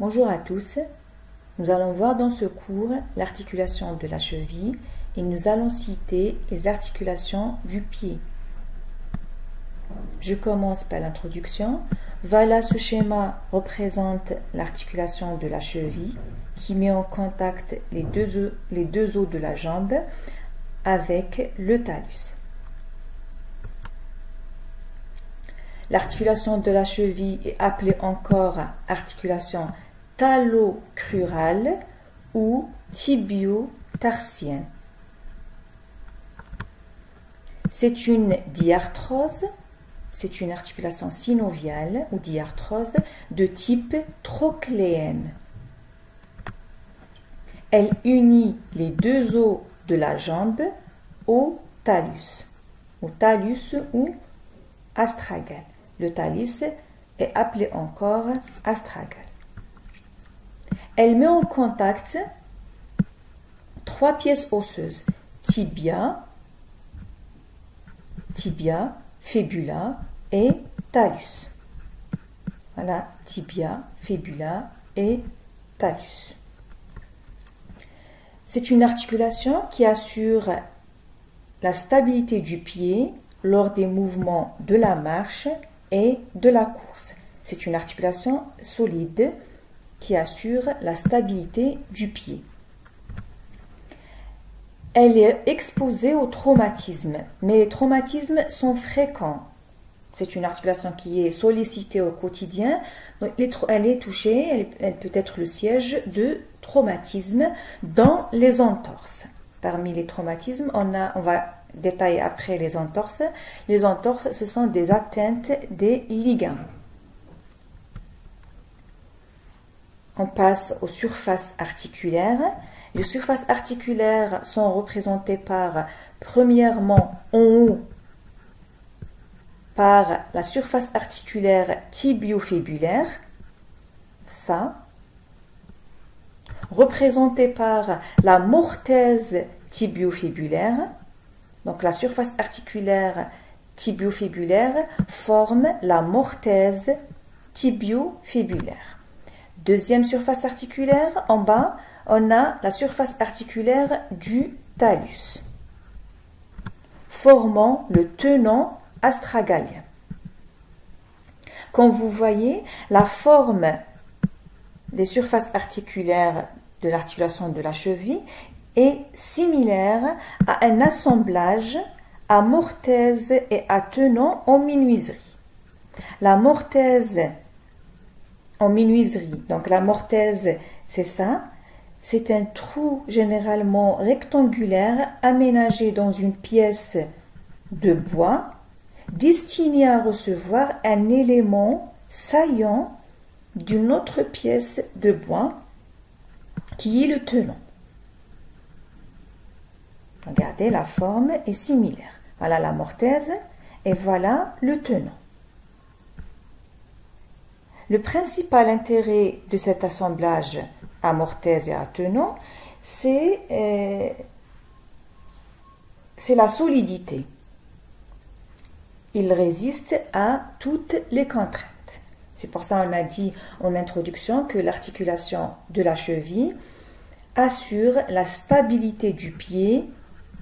Bonjour à tous. Nous allons voir dans ce cours l'articulation de la cheville et nous allons citer les articulations du pied. Je commence par l'introduction. Voilà, ce schéma représente l'articulation de la cheville qui met en contact les deux, os, de la jambe avec le talus. L'articulation de la cheville est appelée encore articulation talocrurale ou tibio-tarsienne. C'est une diarthrose, c'est une articulation synoviale ou diarthrose de type trochléenne. Elle unit les deux os de la jambe au talus, au talus ou astragal. Le talus est appelé encore astragal. Elle met en contact trois pièces osseuses, tibia, tibia, fibula et talus. Voilà, tibia, fibula et talus. C'est une articulation qui assure la stabilité du pied lors des mouvements de la marche et de la course. C'est une articulation solide qui assure la stabilité du pied. Elle est exposée au traumatisme, mais les traumatismes sont fréquents. C'est une articulation qui est sollicitée au quotidien. elle est touchée, elle, peut être le siège de traumatismes dans les entorses. Parmi les traumatismes, on, a, on va détailler après les entorses. Les entorses, ce sont des atteintes des ligaments. On passe aux surfaces articulaires. Les surfaces articulaires sont représentées par, premièrement, en haut, par la surface articulaire tibiofibulaire, ça, représentée par la mortaise tibiofibulaire, donc la surface articulaire tibiofibulaire forme la mortaise tibiofibulaire. Deuxième surface articulaire, en bas, on a la surface articulaire du talus, formant le tenant astragalien. Comme vous voyez, la forme des surfaces articulaires de l'articulation de la cheville est similaire à un assemblage à mortaise et à tenant en minuiserie. La mortaise en minuiserie, donc la mortaise, c'est ça, c'est un trou généralement rectangulaire aménagé dans une pièce de bois destiné à recevoir un élément saillant d'une autre pièce de bois qui est le tenant. Regardez, la forme est similaire. Voilà la mortaise et voilà le tenant. Le principal intérêt de cet assemblage à mortaise et à tenant, euh, c'est la solidité. Il résiste à toutes les contraintes. C'est pour ça qu'on a dit en introduction que l'articulation de la cheville assure la stabilité du pied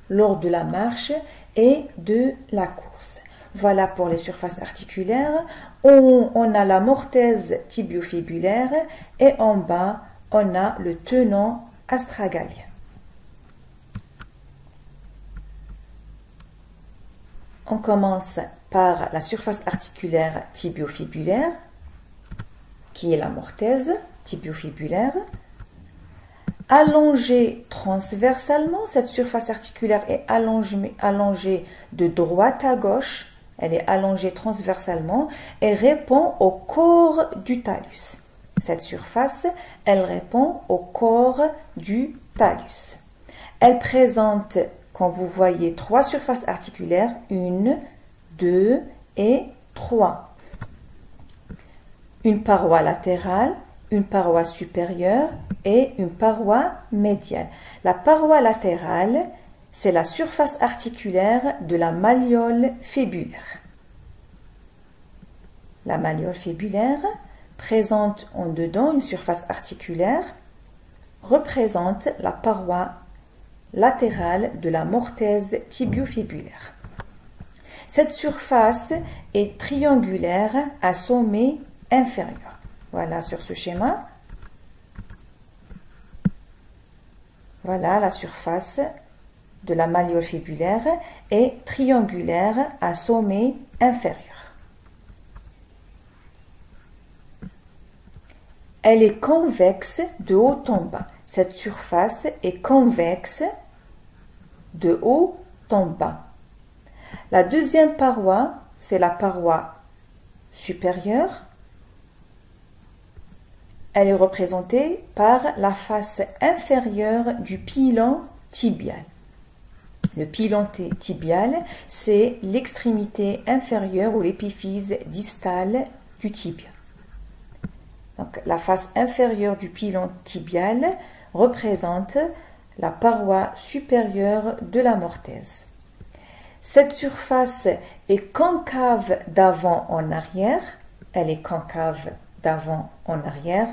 lors de la marche et de la course. Voilà pour les surfaces articulaires. On, a la mortaise tibiofibulaire et en bas, on a le tenant astragalien. On commence par la surface articulaire tibiofibulaire, qui est la mortaise tibiofibulaire. Allongée transversalement, cette surface articulaire est allongée de droite à gauche, elle est allongée transversalement et répond au corps du talus. Cette surface, elle répond au corps du talus. Elle présente, quand vous voyez, trois surfaces articulaires, une, deux et trois. Une paroi latérale, une paroi supérieure et une paroi médiane. La paroi latérale, c'est la surface articulaire de la malléole fibulaire. La malléole fibulaire présente en dedans une surface articulaire, représente la paroi latérale de la mortaise tibiofibulaire. Cette surface est triangulaire à sommet inférieur. Voilà sur ce schéma. Voilà la surface de la malléole fibulaire est triangulaire à sommet inférieur. Elle est convexe de haut en bas. Cette surface est convexe de haut en bas. La deuxième paroi, c'est la paroi supérieure. Elle est représentée par la face inférieure du pilon tibial. Le pilon tibial, c'est l'extrémité inférieure ou l'épiphyse distale du tibia. Donc, la face inférieure du pilon tibial représente la paroi supérieure de la mortaise. Cette surface est concave d'avant en arrière, elle est concave d'avant en arrière,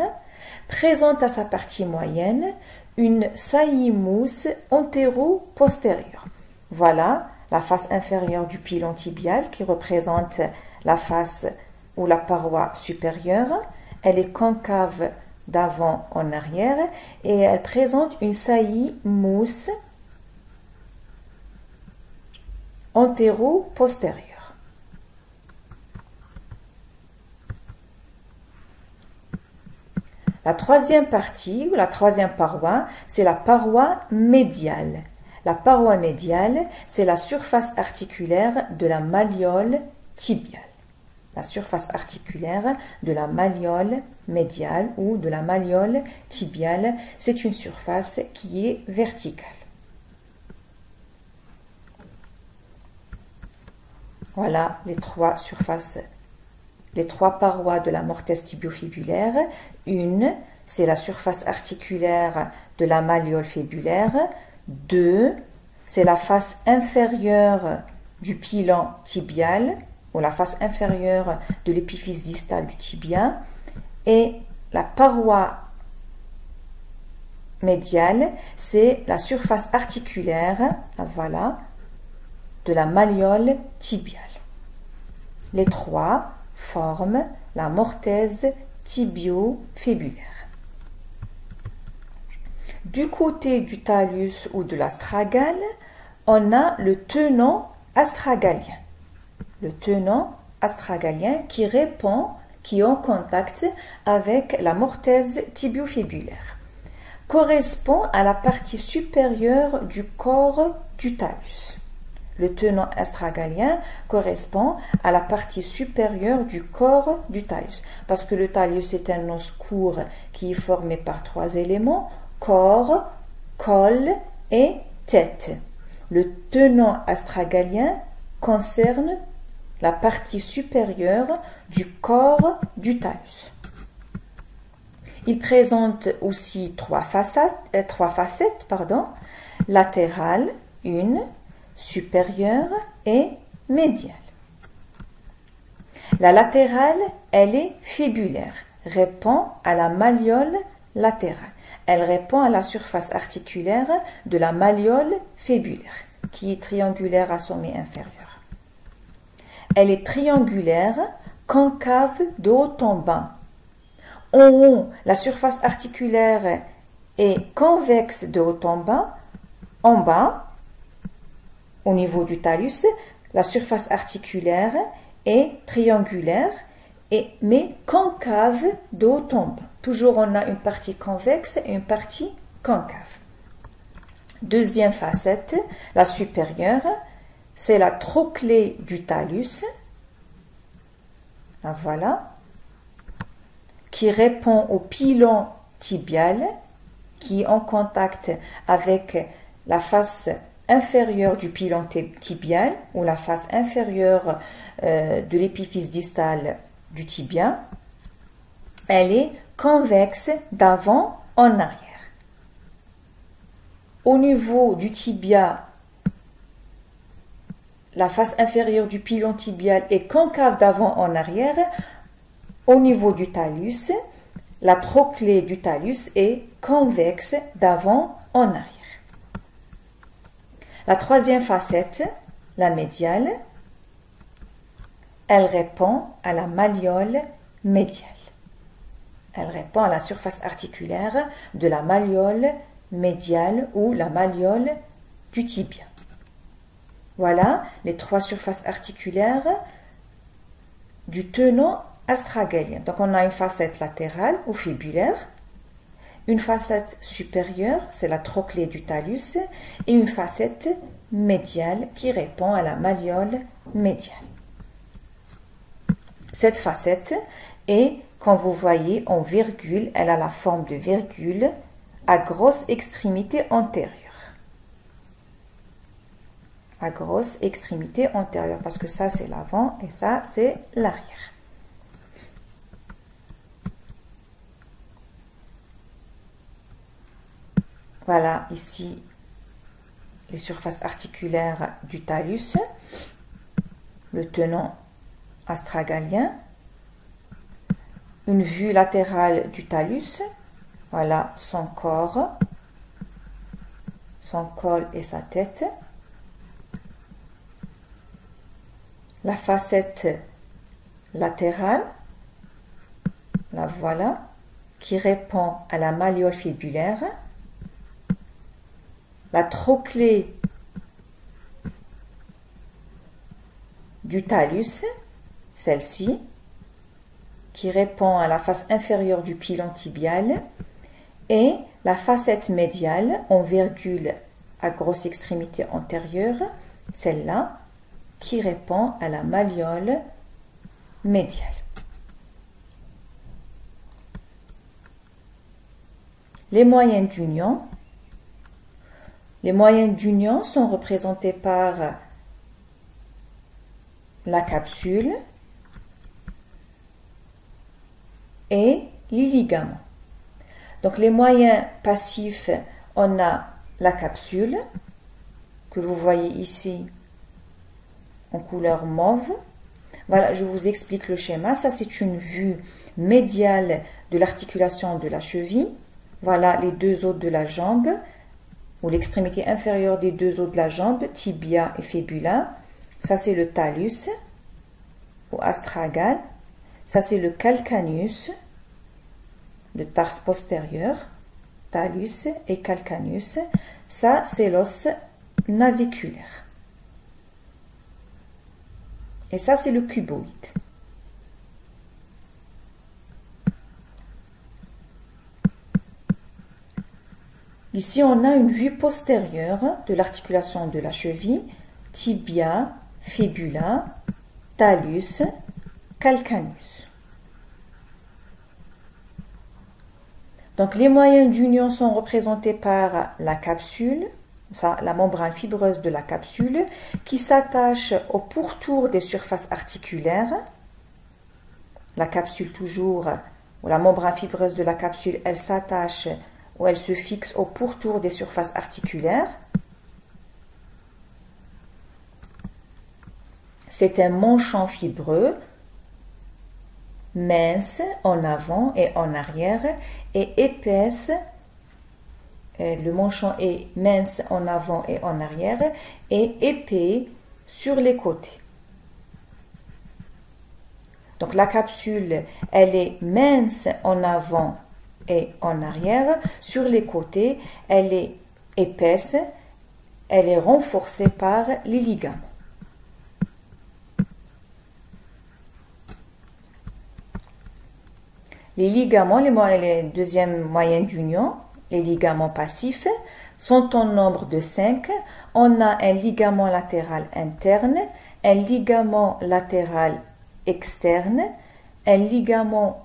présente à sa partie moyenne une saillie mousse antéro-postérieure. Voilà la face inférieure du pilon tibial qui représente la face ou la paroi supérieure. Elle est concave d'avant en arrière et elle présente une saillie mousse antéro-postérieure. La troisième partie, ou la troisième paroi, c'est la paroi médiale. La paroi médiale, c'est la surface articulaire de la malléole tibiale. La surface articulaire de la malléole médiale ou de la malléole tibiale, c'est une surface qui est verticale. Voilà les trois surfaces, les trois parois de la mortaise tibiofibulaire. Une, c'est la surface articulaire de la malléole fibulaire. Deux, c'est la face inférieure du pilon tibial ou la face inférieure de l'épiphyse distale du tibia. Et la paroi médiale, c'est la surface articulaire, voilà, de la malléole tibiale. Les trois forment la mortaise tibio-fibulaire. Du côté du talus ou de l'astragale, on a le tenant astragalien. Le tenant astragalien qui répond, qui est en contact avec la mortaise tibiofibulaire, correspond à la partie supérieure du corps du talus. Le tenant astragalien correspond à la partie supérieure du corps du talus, parce que le talus est un os court qui est formé par trois éléments, corps, col et tête. Le tenant astragalien concerne la partie supérieure du corps du talus. Il présente aussi trois facettes, euh, trois facettes pardon, latérales, une, supérieure et médiale. La latérale, elle est fibulaire, répond à la malléole latérale. Elle répond à la surface articulaire de la malléole fibulaire, qui est triangulaire à sommet inférieur. Elle est triangulaire, concave de haut en bas. En haut, la surface articulaire est convexe de haut en bas. En bas, au niveau du talus, la surface articulaire est triangulaire, et, mais concave de haut en bas. Toujours on a une partie convexe et une partie concave. Deuxième facette, la supérieure, c'est la trochlée du talus. La voilà. Qui répond au pilon tibial qui est en contact avec la face inférieure du pilon tibial ou la face inférieure euh, de l'épiphyse distale du tibia. Elle est convexe d'avant en arrière. Au niveau du tibia, la face inférieure du pilon tibial est concave d'avant en arrière. au niveau du talus, la trochlée du talus est convexe d'avant en arrière. La troisième facette, la médiale, elle répond à la malléole médiale. Elle répond à la surface articulaire de la malléole médiale ou la malléole du tibia. Voilà les trois surfaces articulaires du tenant astragalien. Donc on a une facette latérale ou fibulaire, une facette supérieure, c'est la trochlée du talus, et une facette médiale qui répond à la malléole médiale. Cette facette est, comme vous voyez, en virgule, elle a la forme de virgule à grosse extrémité antérieure. À grosse extrémité antérieure, parce que ça c'est l'avant et ça c'est l'arrière. Voilà ici les surfaces articulaires du talus, le tenant astragalien, une vue latérale du talus, voilà son corps, son col et sa tête, la facette latérale, la voilà, qui répond à la malléole fibulaire, la trochlée du talus, celle-ci, qui répond à la face inférieure du pilon tibial, et la facette médiale en virgule à grosse extrémité antérieure, celle-là, qui répond à la malléole médiale. Les moyennes d'union les moyennes d'union sont représentées par la capsule et les ligaments. Donc les moyens passifs, on a la capsule que vous voyez ici en couleur mauve. Voilà, je vous explique le schéma. Ça, c'est une vue médiale de l'articulation de la cheville. Voilà les deux os de la jambe ou l'extrémité inférieure des deux os de la jambe, tibia et fibula. Ça, c'est le talus ou astragal. Ça, c'est le calcaneus, le tarse postérieur, talus et calcaneus. Ça, c'est l'os naviculaire. Et ça, c'est le cuboïde. Ici, on a une vue postérieure de l'articulation de la cheville, tibia, fibula, talus, calcaneus. Donc, les moyens d'union sont représentés par la capsule, la membrane fibreuse de la capsule, qui s'attache au pourtour des surfaces articulaires. La capsule toujours, ou la membrane fibreuse de la capsule, elle s'attache où elle se fixe au pourtour des surfaces articulaires. C'est un manchon fibreux, mince en avant et en arrière et épaisse. Le manchon est mince en avant et en arrière et épais sur les côtés. Donc la capsule, elle est mince en avant et en arrière. Sur les côtés, elle est épaisse, elle est renforcée par les ligaments. Les ligaments, les, deuxièmes moyens d'union, les ligaments passifs, sont en nombre de 5. On a un ligament latéral interne, un ligament latéral externe, un ligament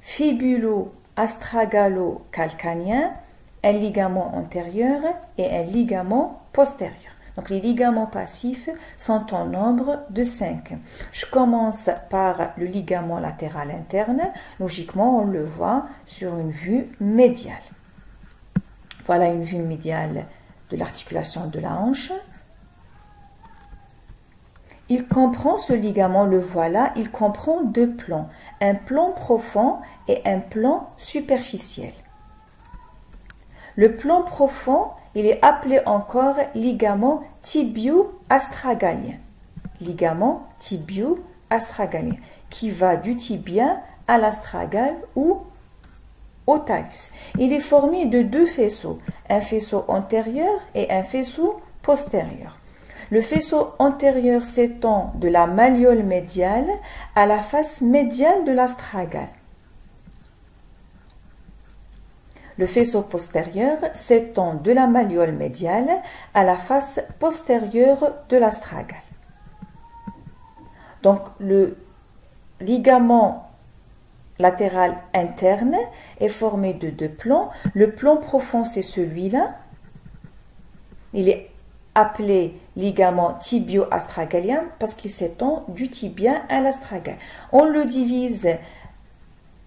fibulo astragalo-calcanien, un ligament antérieur et un ligament postérieur. Donc les ligaments passifs sont en nombre de 5. Je commence par le ligament latéral interne. Logiquement, on le voit sur une vue médiale. Voilà une vue médiale de l'articulation de la hanche. il comprend ce ligament, le voilà, il comprend deux plans, un plan profond et un plan superficiel. Le plan profond, il est appelé encore ligament tibio-astragalien. Ligament tibio-astragalien, qui va du tibia à l'astragale ou au talus. Il est formé de deux faisceaux, un faisceau antérieur et un faisceau postérieur. Le faisceau antérieur s'étend de la malléole médiale à la face médiale de l'astragale. Le faisceau postérieur s'étend de la malléole médiale à la face postérieure de l'astragale. Donc le ligament latéral interne est formé de deux plans. Le plan profond, c'est celui-là. Il est appelé ligament tibio-astragalien parce qu'il s'étend du tibia à l'astragale. On le divise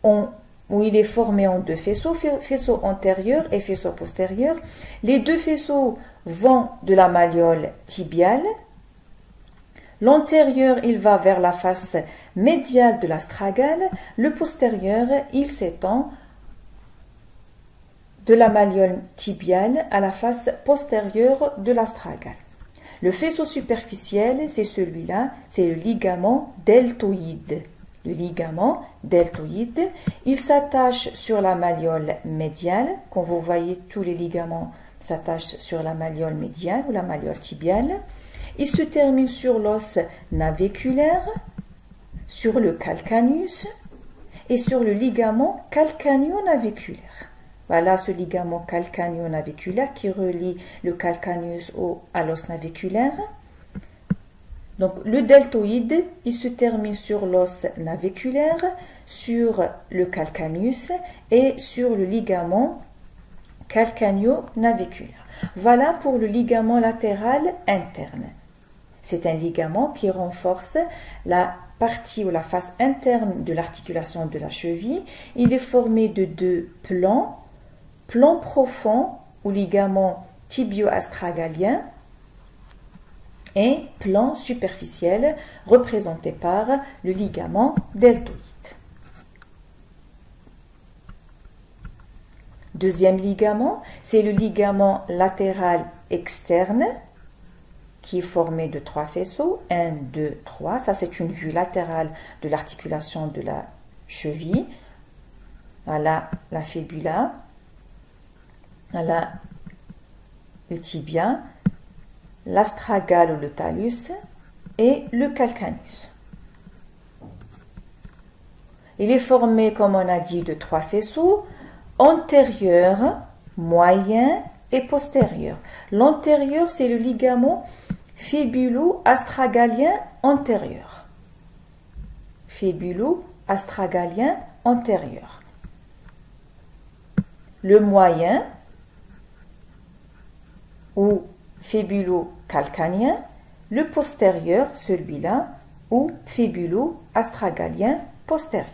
en où il est formé en deux faisceaux, faisceau antérieur et faisceau postérieur. Les deux faisceaux vont de la malléole tibiale. L'antérieur, il va vers la face médial de l'astragale, le postérieur, il s'étend de la malléole tibiale à la face postérieure de l'astragale. Le faisceau superficiel, c'est celui-là, c'est le ligament deltoïde. Ligament deltoïde, il s'attache sur la malléole médiale. Quand vous voyez, tous les ligaments s'attachent sur la malléole médiale ou la malléole tibiale. Il se termine sur l'os naviculaire sur le calcaneus et sur le ligament calcaneo-naviculaire. Voilà ce ligament calcaneo-naviculaire qui relie le calcaneus au, à l'os naviculaire. Donc le deltoïde, il se termine sur l'os naviculaire, sur le calcaneus et sur le ligament calcaneo-naviculaire. Voilà pour le ligament latéral interne. C'est un ligament qui renforce la partie ou la face interne de l'articulation de la cheville. Il est formé de deux plans, plan profond ou ligament tibio-astragalien plan superficiel représenté par le ligament deltoïde. Deuxième ligament, c'est le ligament latéral externe qui est formé de trois faisceaux. 1, 2, 3. Ça, c'est une vue latérale de l'articulation de la cheville. Voilà la fibula. Voilà le tibia, l'astragale ou le talus et le calcaneus. Il est formé, comme on a dit, de trois faisceaux, antérieur, moyen et postérieur. L'antérieur, c'est le ligament fibulo-astragalien antérieur. Fibulo-astragalien antérieur. Le moyen ou fibulo-calcanien, le postérieur, celui-là, ou fibulo-astragalien postérieur.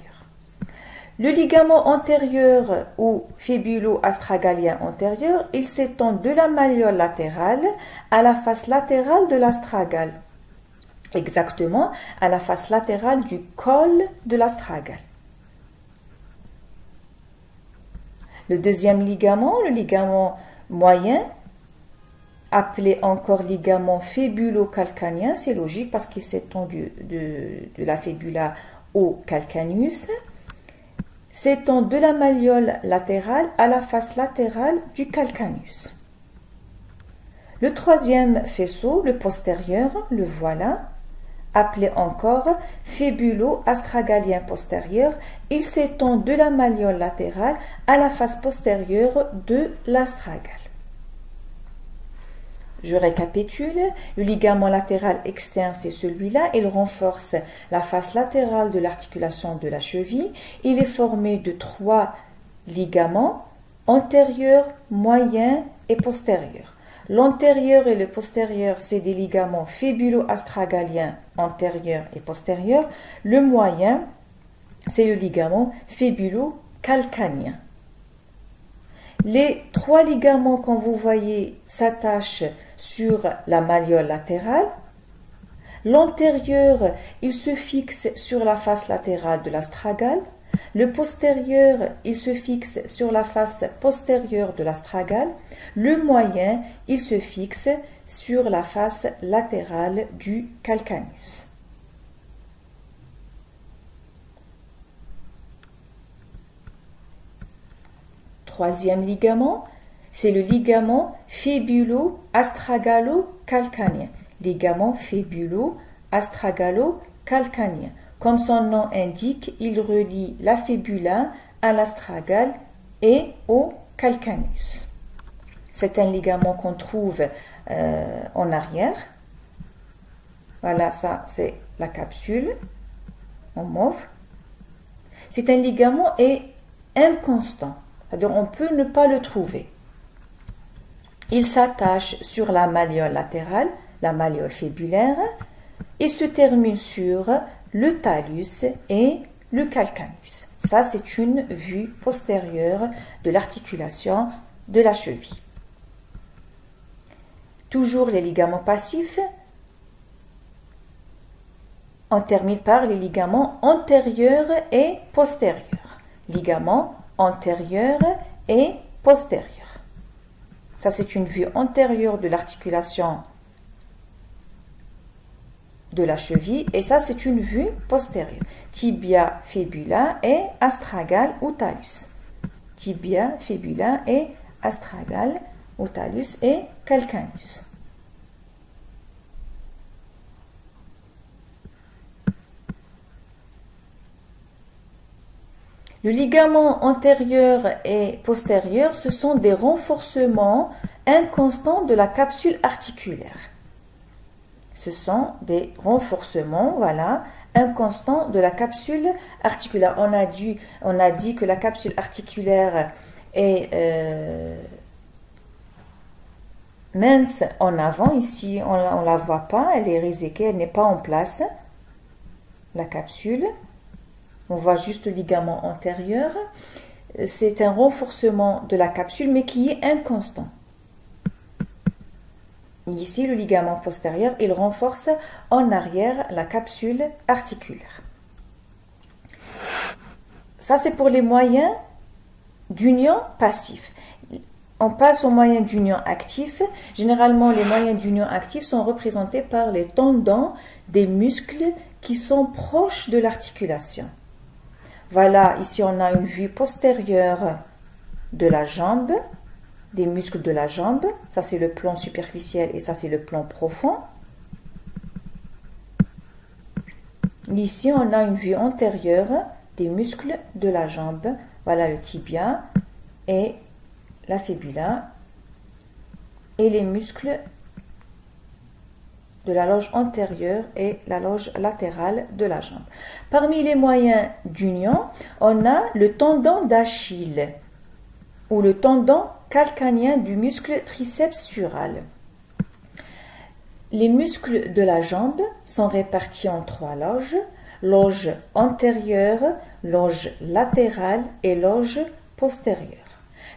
Le ligament antérieur ou fibulo-astragalien antérieur, il s'étend de la malléole latérale à la face latérale de l'astragale. Exactement à la face latérale du col de l'astragale. Le deuxième ligament, le ligament moyen, appelé encore ligament fébulo-calcanien, c'est logique parce qu'il s'étend de, la fibula au calcaneus s'étend de la malléole latérale à la face latérale du calcaneus. Le troisième faisceau, le postérieur, le voilà, appelé encore fébulo-astragalien postérieur, il s'étend de la malléole latérale à la face postérieure de l'astragale. Je récapitule, le ligament latéral externe, c'est celui-là. Il renforce la face latérale de l'articulation de la cheville. Il est formé de trois ligaments, antérieur, moyen et postérieur. L'antérieur et le postérieur, c'est des ligaments fibulo-astragaliens antérieur et postérieur. Le moyen, c'est le ligament fibulo-calcanien. Les trois ligaments, quand vous voyez, s'attachent sur la malléole latérale. L'antérieur, il se fixe sur la face latérale de l'astragale. Le postérieur, il se fixe sur la face postérieure de l'astragale. Le moyen, il se fixe sur la face latérale du calcaneus. Troisième ligament, c'est le ligament fébulo-astragalo-calcanien. Ligament fébulo-astragalo-calcanien. Comme son nom indique, il relie la fébula à l'astragale et au calcaneus. C'est un ligament qu'on trouve euh, en arrière. Voilà, ça c'est la capsule en mauve. C'est un ligament et inconstant. C'est-à-dire on peut ne pas le trouver. Il s'attache sur la malléole latérale, la malléole fibulaire, et se termine sur le talus et le calcanus. Ça, c'est une vue postérieure de l'articulation de la cheville. Toujours les ligaments passifs. On termine par les ligaments antérieurs et postérieurs. Ligaments antérieurs et postérieurs. Ça, c'est une vue antérieure de l'articulation de la cheville et ça, c'est une vue postérieure. Tibia, fibula et astragal ou. Tibia, fibula et astragal ou et calcanus. Le ligament antérieur et postérieur, ce sont des renforcements inconstants de la capsule articulaire. Ce sont des renforcements, voilà, inconstants de la capsule articulaire. On a, dit que la capsule articulaire est euh, mince en avant. Ici, on ne la voit pas, elle est réséquée, elle n'est pas en place. La capsule. On voit juste le ligament antérieur. C'est un renforcement de la capsule, mais qui est inconstant. Ici, le ligament postérieur, il renforce en arrière la capsule articulaire. Ça, c'est pour les moyens d'union passif. On passe aux moyens d'union actif. Généralement, les moyens d'union actif sont représentés par les tendons des muscles qui sont proches de l'articulation. Voilà, ici on a une vue postérieure de la jambe, des muscles de la jambe. Ça c'est le plan superficiel et ça c'est le plan profond. Ici on a une vue antérieure des muscles de la jambe. Voilà le tibia et la fibula et les muscles de la loge antérieure et la loge latérale de la jambe. Parmi les moyens d'union, on a le tendon d'Achille ou le tendon calcanien du muscle triceps sural. Les muscles de la jambe sont répartis en trois loges, loge antérieure, loge latérale et loge postérieure.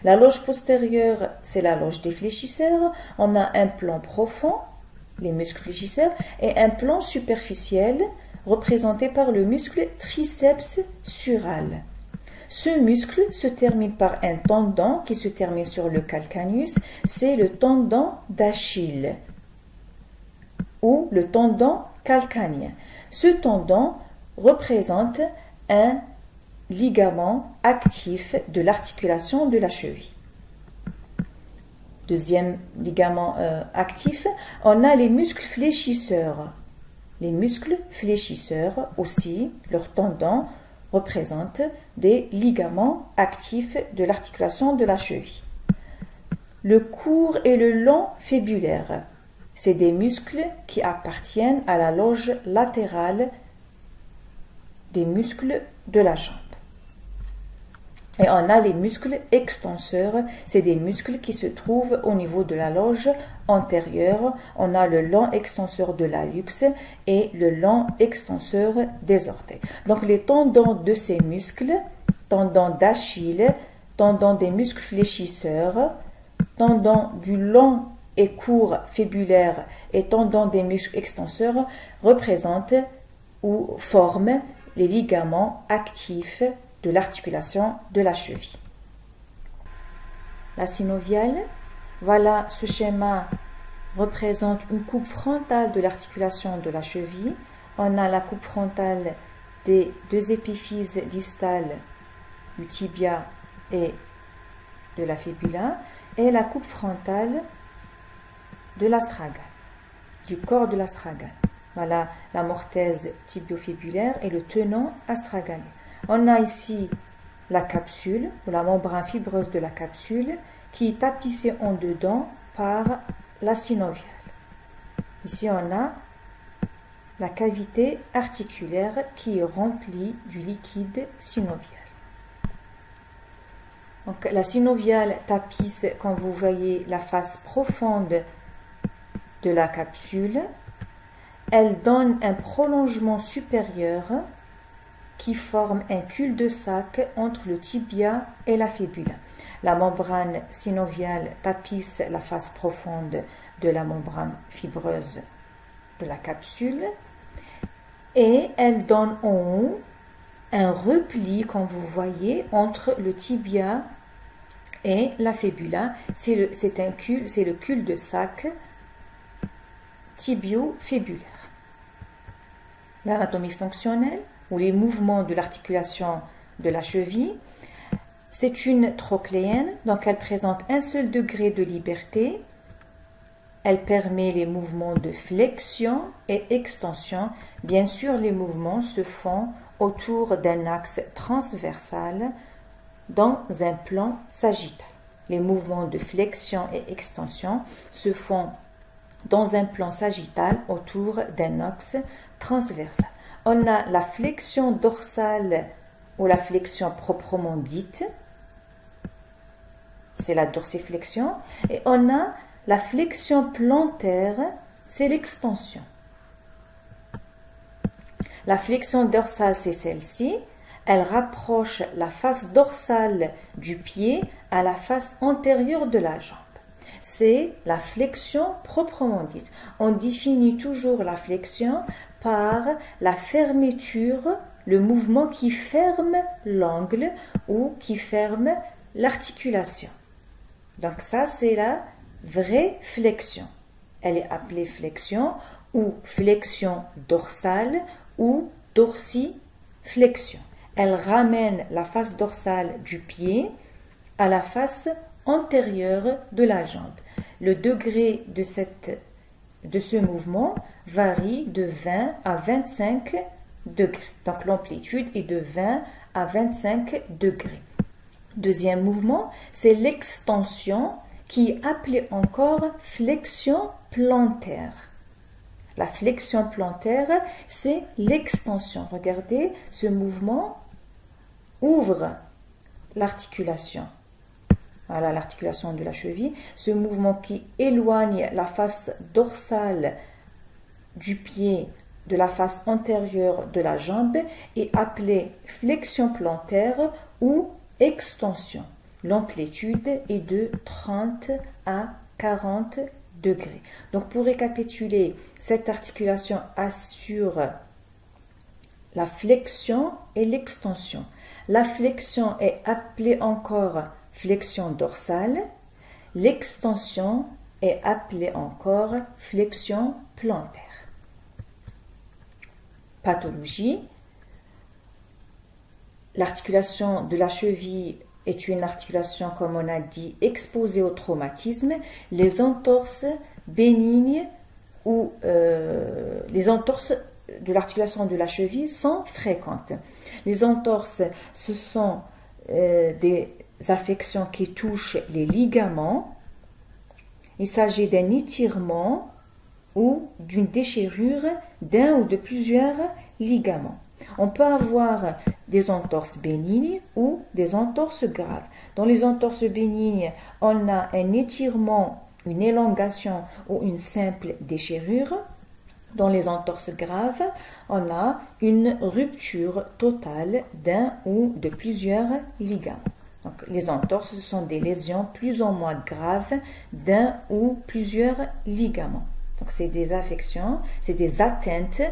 La loge postérieure, c'est la loge des fléchisseurs. On a un plan profond les muscles fléchisseurs, et un plan superficiel représenté par le muscle triceps sural. Ce muscle se termine par un tendon qui se termine sur le calcaneus, c'est le tendon d'Achille ou le tendon calcanien. Ce tendon représente un ligament actif de l'articulation de la cheville deuxième ligament euh, actif, on a les muscles fléchisseurs. Les muscles fléchisseurs aussi, leurs tendons représentent des ligaments actifs de l'articulation de la cheville. Le court et le long fibulaire, c'est des muscles qui appartiennent à la loge latérale des muscles de la jambe. Et on a les muscles extenseurs, c'est des muscles qui se trouvent au niveau de la loge antérieure. On a le long extenseur de la et le long extenseur des orteils. Donc les tendons de ces muscles, tendons d'Achille, tendons des muscles fléchisseurs, tendons du long et court fibulaire et tendon des muscles extenseurs représentent ou forment les ligaments actifs de l'articulation de la cheville. La synoviale, voilà ce schéma représente une coupe frontale de l'articulation de la cheville. On a la coupe frontale des deux épiphyses distales du tibia et de la fibula et la coupe frontale de l'astragale, du corps de l'astragale. Voilà la mortaise tibiofibulaire et le tenant astragalien. On a ici la capsule, ou la membrane fibreuse de la capsule, qui est tapissée en dedans par la synoviale. Ici, on a la cavité articulaire qui est remplie du liquide synovial. Donc, la synoviale tapisse, quand vous voyez la face profonde de la capsule, elle donne un prolongement supérieur qui forme un cul-de-sac entre le tibia et la fibula. La membrane synoviale tapisse la face profonde de la membrane fibreuse de la capsule et elle donne en haut un repli, comme vous voyez, entre le tibia et la fibula. C'est un cul, c'est le cul-de-sac tibio-fibulaire. L'anatomie fonctionnelle ou les mouvements de l'articulation de la cheville. C'est une trochléenne, donc elle présente un seul degré de liberté. Elle permet les mouvements de flexion et extension. Bien sûr, les mouvements se font autour d'un axe transversal dans un plan sagittal. Les mouvements de flexion et extension se font dans un plan sagittal autour d'un axe transversal on a la flexion dorsale ou la flexion proprement dite, c'est la dorsiflexion, et on a la flexion plantaire, c'est l'extension. La flexion dorsale, c'est celle-ci. Elle rapproche la face dorsale du pied à la face antérieure de la jambe. C'est la flexion proprement dite. On définit toujours la flexion par la fermeture, le mouvement qui ferme l'angle ou qui ferme l'articulation. Donc ça, c'est la vraie flexion. Elle est appelée flexion ou flexion dorsale ou dorsiflexion. Elle ramène la face dorsale du pied à la face antérieure de la jambe. Le degré de cette de ce mouvement varie de 20 à 25 degrés. Donc l'amplitude est de 20 à 25 degrés. Deuxième mouvement, c'est l'extension qui est appelée encore flexion plantaire. La flexion plantaire, c'est l'extension. Regardez, ce mouvement ouvre l'articulation voilà l'articulation de la cheville, ce mouvement qui éloigne la face dorsale du pied de la face antérieure de la jambe est appelé flexion plantaire ou extension. L'amplitude est de 30 à 40 degrés. Donc pour récapituler, cette articulation assure la flexion et l'extension. La flexion est appelée encore flexion dorsale. L'extension est appelée encore flexion plantaire. Pathologie. L'articulation de la cheville est une articulation, comme on a dit, exposée au traumatisme. Les entorses bénignes ou euh, les entorses de l'articulation de la cheville sont fréquentes. Les entorses, ce sont euh, des affections qui touchent les ligaments. Il s'agit d'un étirement ou d'une déchirure d'un ou de plusieurs ligaments. On peut avoir des entorses bénignes ou des entorses graves. Dans les entorses bénignes, on a un étirement, une élongation ou une simple déchirure. Dans les entorses graves, on a une rupture totale d'un ou de plusieurs ligaments. Donc, les entorses, sont des lésions plus ou moins graves d'un ou plusieurs ligaments. Donc, c'est des affections, c'est des atteintes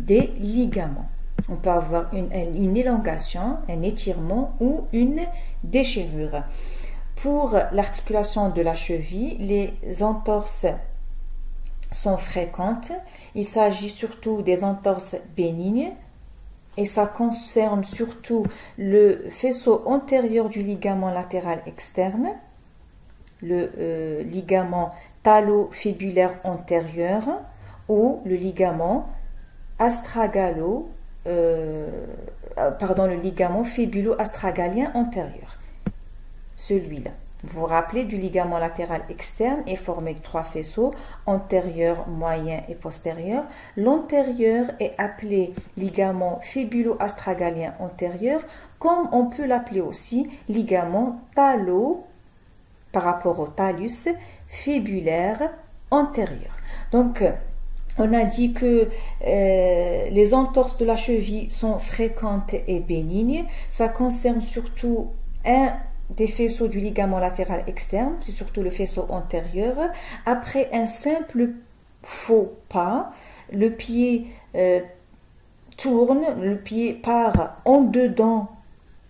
des ligaments. On peut avoir une, élongation, un étirement ou une déchirure. Pour l'articulation de la cheville, les entorses sont fréquentes. Il s'agit surtout des entorses bénignes et ça concerne surtout le faisceau antérieur du ligament latéral externe, le euh, ligament talofibulaire antérieur ou le ligament astragalo, euh, pardon, le ligament fibulo-astragalien antérieur. Celui-là. Vous vous rappelez du ligament latéral externe est formé de trois faisceaux, antérieur, moyen et postérieur. L'antérieur est appelé ligament fibulo-astragalien antérieur, comme on peut l'appeler aussi ligament talo par rapport au talus fibulaire antérieur. Donc, on a dit que euh, les entorses de la cheville sont fréquentes et bénignes. Ça concerne surtout un des faisceaux du ligament latéral externe, c'est surtout le faisceau antérieur. Après un simple faux pas, le pied euh, tourne, le pied part en dedans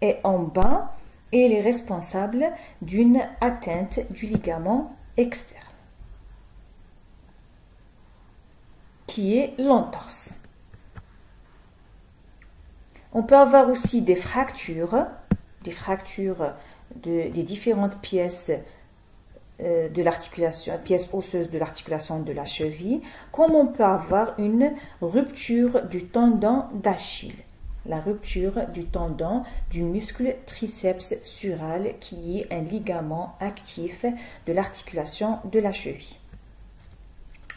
et en bas et il est responsable d'une atteinte du ligament externe, qui est l'entorse. On peut avoir aussi des fractures, des fractures des différentes pièces euh, de l'articulation, pièces osseuses de l'articulation de la cheville, comme on peut avoir une rupture du tendon d'Achille, la rupture du tendon du muscle triceps sural qui est un ligament actif de l'articulation de la cheville.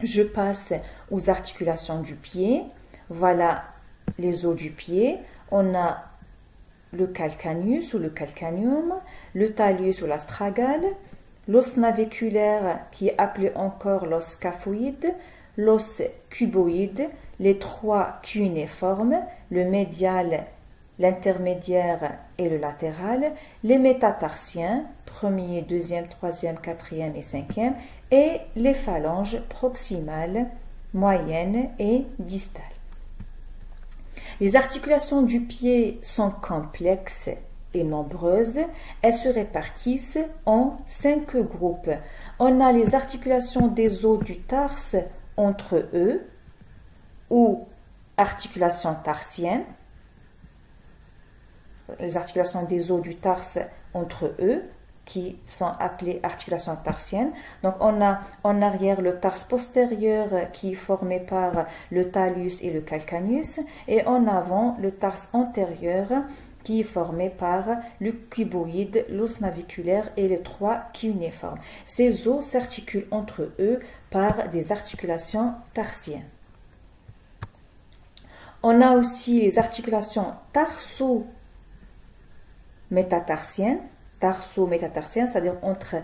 Je passe aux articulations du pied. Voilà les os du pied. On a le calcaneus ou le calcaneum, le talus ou l'astragale, l'os naviculaire qui est appelé encore l'os scaphoïde, l'os cuboïde, les trois cunéiformes, le médial, l'intermédiaire et le latéral, les métatarsiens, premier, deuxième, troisième, quatrième et cinquième, et les phalanges proximales, moyennes et distales. Les articulations du pied sont complexes et nombreuses. Elles se répartissent en cinq groupes. On a les articulations des os du tarse entre eux ou articulations tarsiennes. Les articulations des os du tarse entre eux qui sont appelées articulations tarsiennes. Donc on a en arrière le tarse postérieur qui est formé par le talus et le calcaneus et en avant le tarse antérieur qui est formé par le cuboïde, l'os naviculaire et les trois cunéiformes. Ces os s'articulent entre eux par des articulations tarsiennes. On a aussi les articulations tarso-métatarsiennes tarso-métatarsienne, c'est-à-dire entre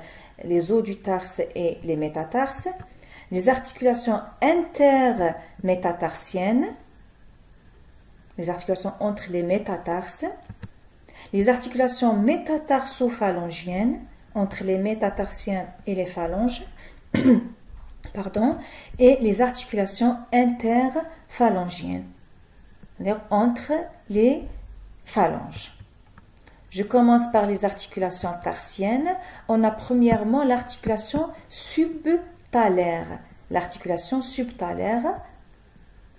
les os du tarse et les métatarses, les articulations intermétatarsiennes, les articulations entre les métatarses, les articulations métatarsophalangiennes entre les métatarsiens et les phalanges, pardon, et les articulations interphalangiennes, entre les phalanges. Je commence par les articulations tarsiennes. On a premièrement l'articulation subtalaire. L'articulation subtalaire,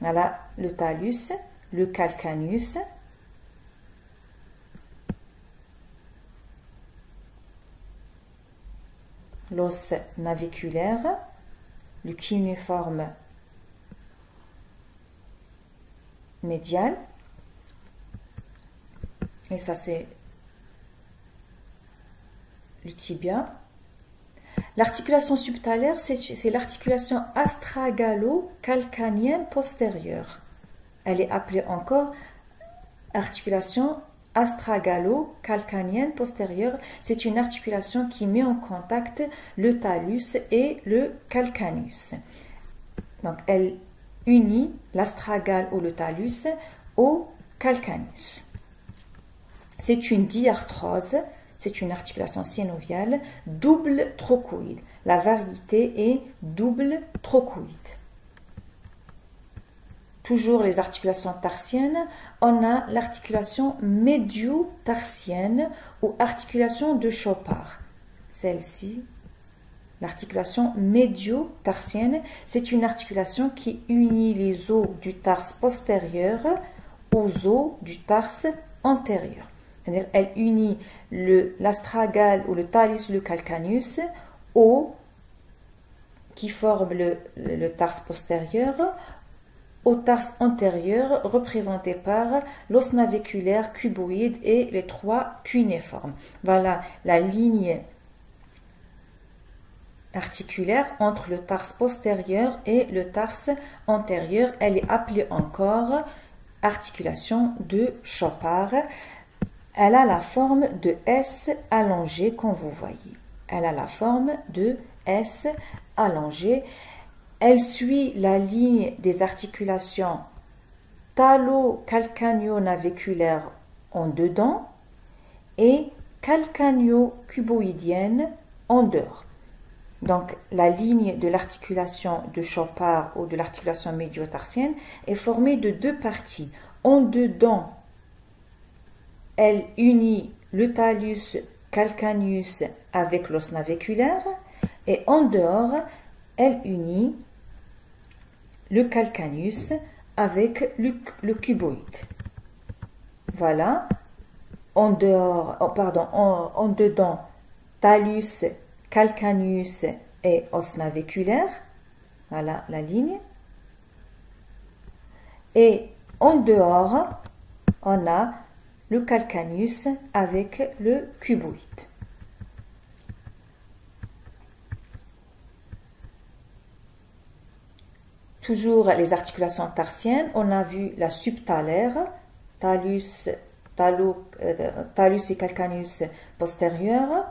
voilà le talus, le calcaneus, l'os naviculaire, le cunéiforme médial. Et ça, c'est le tibia. L'articulation subtalaire, c'est l'articulation astragalo-calcanienne postérieure. Elle est appelée encore articulation astragalo-calcanienne postérieure. C'est une articulation qui met en contact le talus et le calcanus. Donc, elle unit l'astragale ou le talus au calcanus. C'est une diarthrose c'est une articulation synoviale double trochoïde. La variété est double trochoïde. Toujours les articulations tarsiennes, on a l'articulation médio-tarsienne ou articulation de Chopard. Celle-ci, l'articulation médio-tarsienne, c'est une articulation qui unit les os du tarse postérieur aux os du tarse antérieur. Elle unit l'astragale ou le talus le calcaneus au qui forment le, tarse postérieur au tarse antérieur représenté par l'os naviculaire cuboïde et les trois cunéiformes. Voilà la ligne articulaire entre le tarse postérieur et le tarse antérieur. Elle est appelée encore articulation de Chopard. Elle a la forme de S allongé comme vous voyez. Elle a la forme de S allongé. Elle suit la ligne des articulations talo-calcaneo-naviculaire en dedans et calcaneo-cuboïdienne en dehors. Donc, la ligne de l'articulation de Chopard ou de l'articulation médio-tarsienne est formée de deux parties. En dedans, elle unit le talus calcaneus avec l'os naviculaire et en dehors, elle unit le calcanus avec le, cuboïde. Voilà. En dehors, oh, pardon, en, dedans, talus, calcanus et os naviculaire. Voilà la ligne. Et en dehors, on a le calcanus avec le cuboïde. Toujours les articulations tarsiennes, on a vu la subtalaire, talus, euh, et calcaneus postérieur,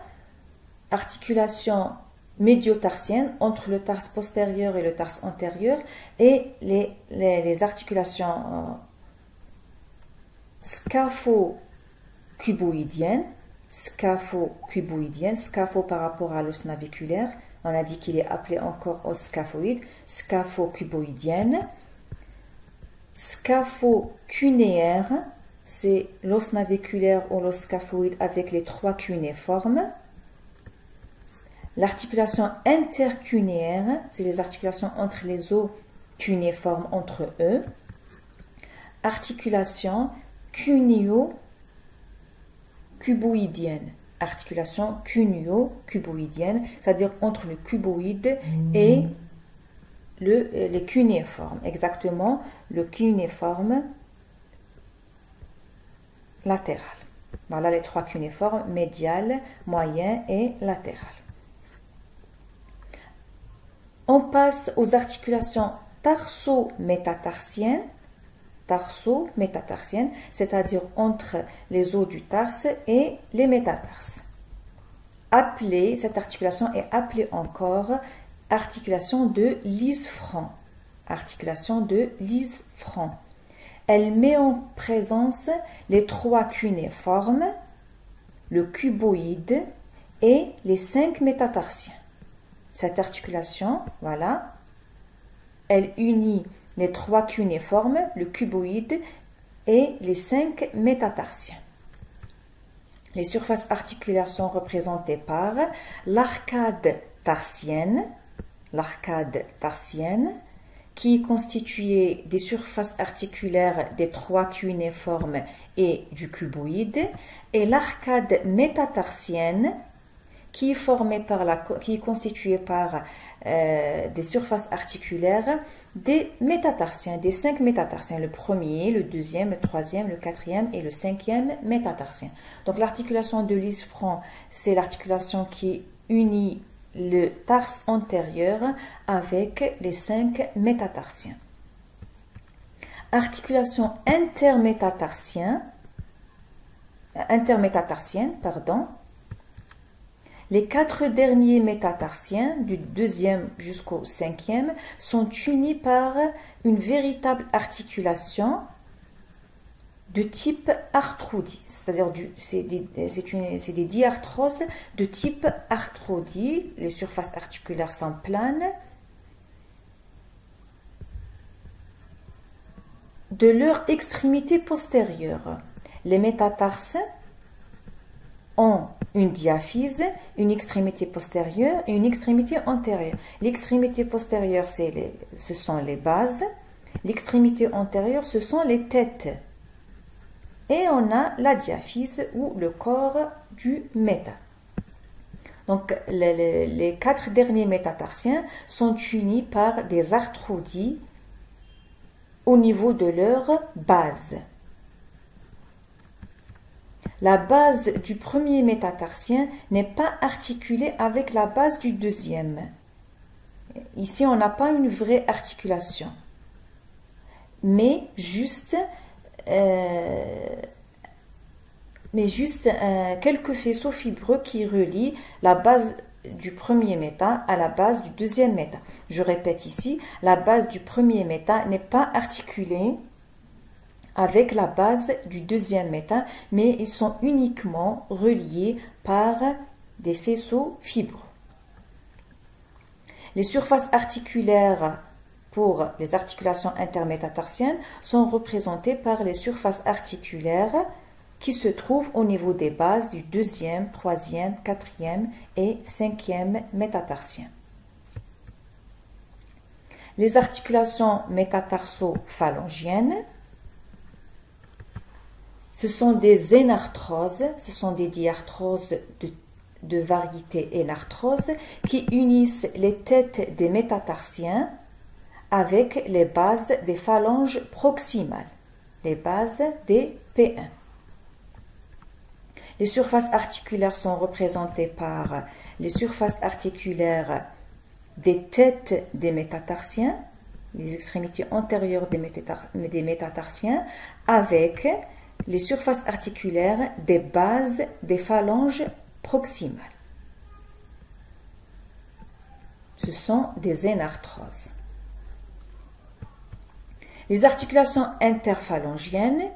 articulation médio-tarsienne entre le tarse postérieur et le tarse antérieur, et les, articulations euh, scapho-cuboïdiennes, scapho-cuboïdiennes, scapho par rapport à l'os naviculaire, on a dit qu'il est appelé encore os scaphoïde, scaphocuboïdienne. Scaphocunéaire, c'est l'os naviculaire ou l'os scaphoïde avec les trois cunéiformes. L'articulation intercunéaire, c'est les articulations entre les os cunéiformes entre eux. Articulation cuneo-cuboïdienne articulation cuneo-cuboïdienne, c'est-à-dire entre le cuboïde et euh, les cunéiformes. Exactement, le cunéiforme latéral. Voilà les trois cunéiformes, médial, moyen et latéral. On passe aux articulations tarso-métatarsiennes tarso-métatarsienne, c'est-à-dire entre les os du tarse et les métatarses. Appelée, cette articulation est appelée encore articulation de Lise-Franc. Articulation de. Elle met en présence les trois cunéiformes, le cuboïde et les cinq métatarsiens. Cette articulation, voilà, elle unit les trois cunéiformes, le cuboïde et les cinq métatarsiens. Les surfaces articulaires sont représentées par l'arcade tarsienne, l'arcade tarsienne, qui est constituée des surfaces articulaires des trois cunéiformes et du cuboïde, et l'arcade métatarsienne, qui est, formée par constituée par euh, des surfaces articulaires des métatarsiens, des cinq métatarsiens, le premier, le deuxième, le troisième, le quatrième et le cinquième métatarsien. Donc l'articulation de l'isfranc, c'est l'articulation qui unit le tarse antérieur avec les cinq métatarsiens. Articulation intermétatarsienne, intermétatarsienne, pardon, les quatre derniers métatarsiens, du deuxième jusqu'au cinquième, sont unis par une véritable articulation de type arthrodie, c'est-à-dire c'est des, des diarthroses de type arthrodie, les surfaces articulaires sont planes, de leur extrémité postérieure. Les métatarses ont une diaphyse, une extrémité postérieure et une extrémité antérieure. L'extrémité postérieure, ce sont les bases. L'extrémité antérieure, ce sont les têtes. Et on a la diaphyse ou le corps du méta. Donc les, les quatre derniers métatarsiens sont unis par des arthrodies au niveau de leur base. La base du premier métatarsien n'est pas articulée avec la base du deuxième. Ici, on n'a pas une vraie articulation, mais juste, euh, euh, quelques faisceaux fibreux qui relient la base du premier méta à la base du deuxième méta. Je répète ici, la base du premier méta n'est pas articulée avec la base du deuxième méta, mais ils sont uniquement reliés par des faisceaux fibreux. Les surfaces articulaires pour les articulations intermétatarsiennes sont représentées par les surfaces articulaires qui se trouvent au niveau des bases du deuxième, troisième, quatrième et cinquième métatarsien. Les articulations métatarso-phalangiennes, ce sont des énarthroses, ce sont des diarthroses de, variété énarthrose qui unissent les têtes des métatarsiens avec les bases des phalanges proximales, les bases des P1. Les surfaces articulaires sont représentées par les surfaces articulaires des têtes des métatarsiens, les extrémités antérieures des, métatarsiens, avec les surfaces articulaires des bases des phalanges proximales. Ce sont des énarthroses. Les articulations interphalangiennes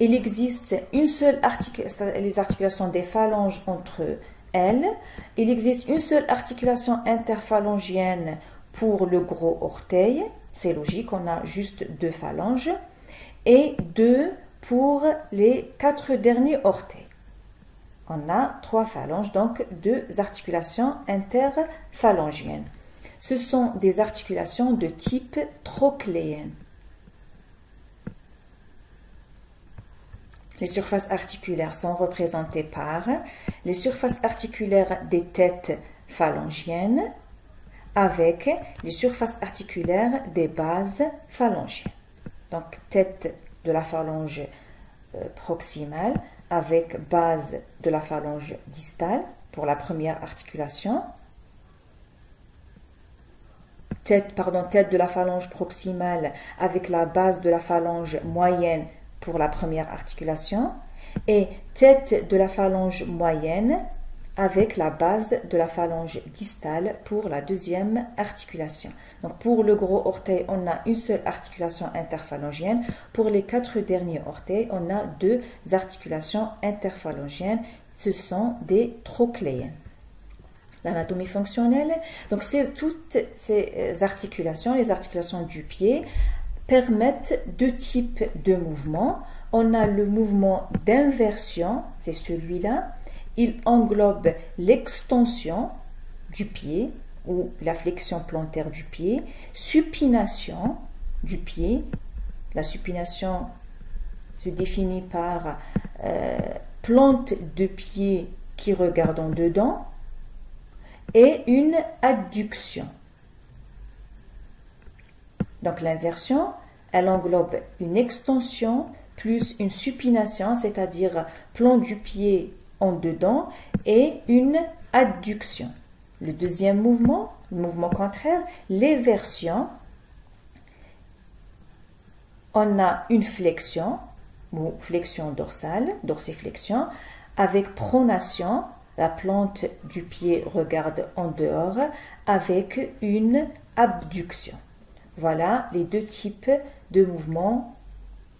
il existe une seule articulation, les articulations des phalanges entre elles. Il existe une seule articulation interphalangienne pour le gros orteil. C'est logique, on a juste deux phalanges. Et deux pour les quatre derniers orteils. On a trois phalanges, donc deux articulations interphalangiennes. Ce sont des articulations de type trochléenne. Les surfaces articulaires sont représentées par les surfaces articulaires des têtes phalangiennes avec les surfaces articulaires des bases phalangiennes. Donc tête de la phalange euh, proximale avec base de la phalange distale pour la première articulation. Tête, pardon, tête de la phalange proximale avec la base de la phalange moyenne pour la première articulation et tête de la phalange moyenne avec la base de la phalange distale pour la deuxième articulation. Donc pour le gros orteil, on a une seule articulation interphalangienne. Pour les quatre derniers orteils, on a deux articulations interphalangiennes. Ce sont des trochléennes. L'anatomie fonctionnelle, donc toutes ces articulations, les articulations du pied, permettent deux types de mouvements. On a le mouvement d'inversion, c'est celui-là. Il englobe l'extension du pied ou la flexion plantaire du pied, supination du pied. La supination se définit par euh, plante de pied qui regarde en dedans et une adduction. Donc l'inversion, elle englobe une extension plus une supination, c'est-à-dire plan du pied en dedans, et une adduction. Le deuxième mouvement, le mouvement contraire, l'éversion, on a une flexion ou flexion dorsale, dorsiflexion, avec pronation, la plante du pied regarde en dehors, avec une abduction. Voilà les deux types de mouvements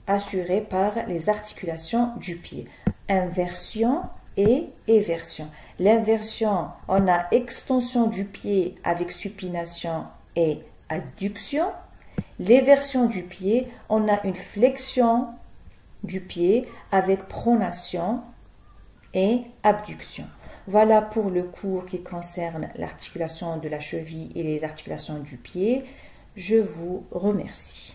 assurée par les articulations du pied. Inversion et éversion. L'inversion, on a extension du pied avec supination et adduction. L'éversion du pied, on a une flexion du pied avec pronation et abduction. Voilà pour le cours qui concerne l'articulation de la cheville et les articulations du pied. Je vous remercie.